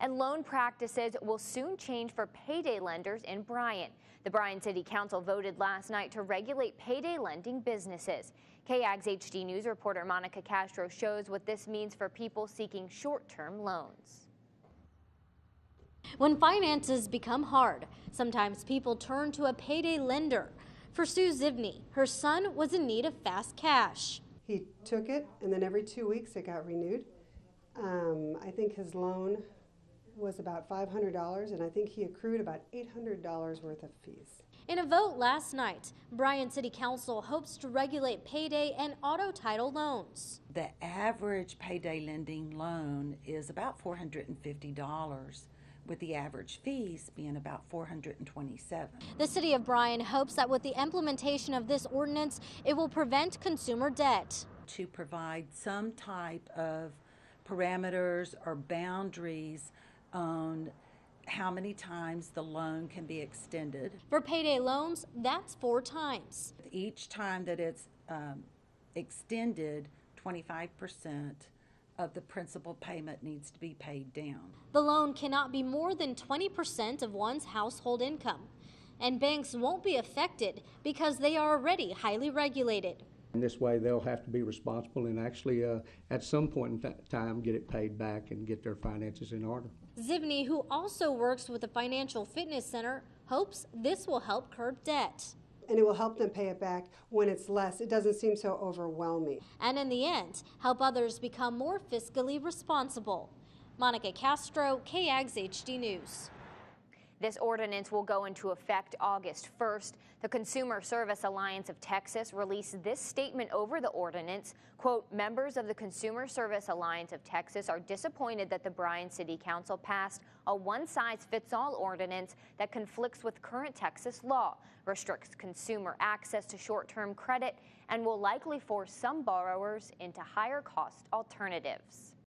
And loan practices will soon change for payday lenders in Bryan. The Bryan City Council voted last night to regulate payday lending businesses. KAGS HD News reporter Monica Castro shows what this means for people seeking short-term loans. When finances become hard, sometimes people turn to a payday lender. For Sue Zivney, her son was in need of fast cash. He took it, and then every two weeks it got renewed. Um, I think his loan was about $500, and I think he accrued about $800 worth of fees. In a vote last night, Bryan City Council hopes to regulate payday and auto title loans. The average payday lending loan is about $450 with the average fees being about 427. The city of Bryan hopes that with the implementation of this ordinance, it will prevent consumer debt. To provide some type of parameters or boundaries on how many times the loan can be extended. For payday loans, that's four times. Each time that it's um, extended, 25% of the principal payment needs to be paid down. The loan cannot be more than 20% of one's household income. And banks won't be affected because they are already highly regulated. In this way, they'll have to be responsible and actually, uh, at some point in th- time, get it paid back and get their finances in order. Zivney, who also works with the Financial Fitness Center, hopes this will help curb debt. And it will help them pay it back when it's less. It doesn't seem so overwhelming. And in the end, help others become more fiscally responsible. Monica Castro, KAGS HD News. This ordinance will go into effect August 1st. The Consumer Service Alliance of Texas released this statement over the ordinance. Quote, members of the Consumer Service Alliance of Texas are disappointed that the Bryan City Council passed a one-size-fits-all ordinance that conflicts with current Texas law, restricts consumer access to short-term credit, and will likely force some borrowers into higher cost alternatives.